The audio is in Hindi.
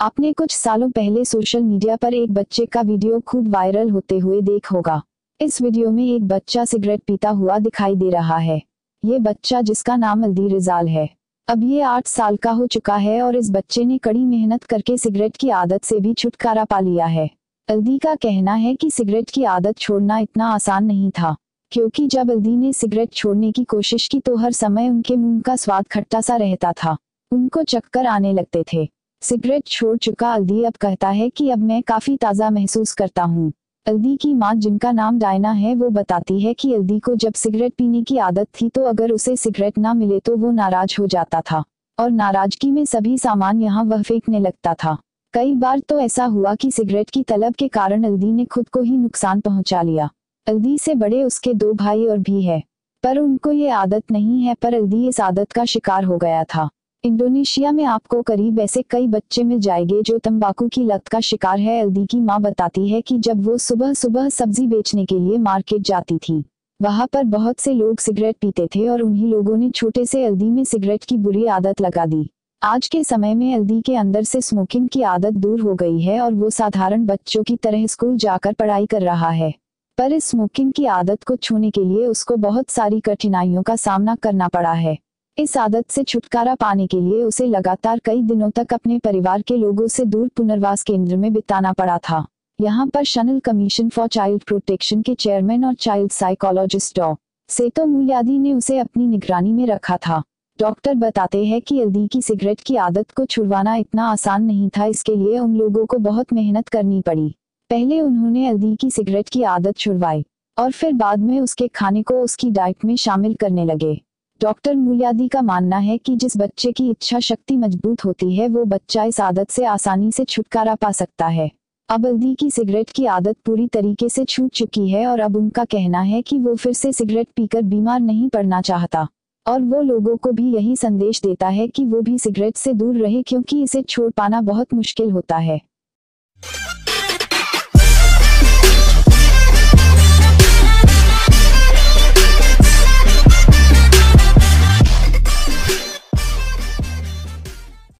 आपने कुछ सालों पहले सोशल मीडिया पर एक बच्चे का वीडियो खूब वायरल होते हुए देख होगा। इस वीडियो में एक बच्चा सिगरेट पीता हुआ दिखाई दे रहा है। ये बच्चा जिसका नाम अल्दी रिजाल है। अब ये आठ साल का हो चुका है और इस बच्चे ने कड़ी मेहनत करके सिगरेट की आदत से भी छुटकारा पा लिया है। अल्दी का कहना है कि सिगरेट की आदत छोड़ना इतना आसान नहीं था, क्योंकि जब अल्दी ने सिगरेट छोड़ने की कोशिश की तो हर समय उनके मुँह का स्वाद खट्टा सा रहता था। उनको चक्कर आने लगते थे। सिगरेट छोड़ चुका अल्दी अब कहता है कि अब मैं काफ़ी ताज़ा महसूस करता हूँ। अल्दी की माँ जिनका नाम डायना है, वो बताती है कि अल्दी को जब सिगरेट पीने की आदत थी तो अगर उसे सिगरेट ना मिले तो वो नाराज़ हो जाता था। और नाराज़गी में सभी सामान यहाँ वह फेंकने लगता था। कई बार तो ऐसा हुआ कि सिगरेट की तलब के कारण अल्दी ने खुद को ही नुकसान पहुँचा लिया। अल्दी से बड़े उसके दो भाई और भी है। पर उनको ये आदत नहीं है, पर अल्दी इस आदत का शिकार हो गया था। इंडोनेशिया में आपको करीब ऐसे कई बच्चे मिल जाएँगे जो तंबाकू की लत का शिकार है। अल्दी की माँ बताती है कि जब वो सुबह सुबह सब्ज़ी बेचने के लिए मार्केट जाती थी, वहाँ पर बहुत से लोग सिगरेट पीते थे और उन्हीं लोगों ने छोटे से अल्दी में सिगरेट की बुरी आदत लगा दी। आज के समय में अल्दी के अंदर से स्मोकिंग की आदत दूर हो गई है और वो साधारण बच्चों की तरह स्कूल जाकर पढ़ाई कर रहा है। पर इस स्मोकिंग की आदत को छूने के लिए उसको बहुत सारी कठिनाइयों का सामना करना पड़ा है। इस आदत से छुटकारा पाने के लिए उसे लगातार कई दिनों तक अपने परिवार के लोगों से दूर पुनर्वास केंद्र में बिताना पड़ा था। यहाँ पर national commission for child protection के चेयरमैन और चाइल्ड साइकोलॉजिस्ट डॉ. सेतो मूल्यादी ने उसे अपनी निगरानी में रखा था। डॉक्टर बताते हैं कि अल्दी की सिगरेट की आदत को छुड़वाना इतना आसान नहीं था, इसके लिए उन लोगों को बहुत मेहनत करनी पड़ी। पहले उन्होंने अल्दी की सिगरेट की आदत छुड़वाई और फिर बाद में उसके खाने को उसकी डाइट में शामिल करने लगे। डॉक्टर मूल्यादी का मानना है कि जिस बच्चे की इच्छा शक्ति मज़बूत होती है, वो बच्चा इस आदत से आसानी से छुटकारा पा सकता है। अब अल्दी की सिगरेट की आदत पूरी तरीके से छूट चुकी है और अब उनका कहना है कि वो फिर से सिगरेट पीकर बीमार नहीं पड़ना चाहता। और वो लोगों को भी यही संदेश देता है कि वो भी सिगरेट से दूर रहे, क्योंकि इसे छोड़ पाना बहुत मुश्किल होता है।